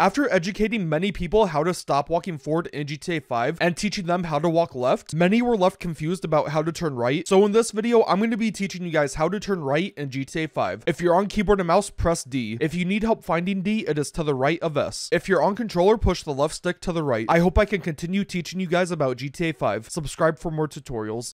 After educating many people how to stop walking forward in GTA 5 and teaching them how to walk left, many were left confused about how to turn right. So in this video, I'm going to be teaching you guys how to turn right in GTA 5. If you're on keyboard and mouse, press D. If you need help finding D, it is to the right of S. If you're on controller, push the left stick to the right. I hope I can continue teaching you guys about GTA 5. Subscribe for more tutorials.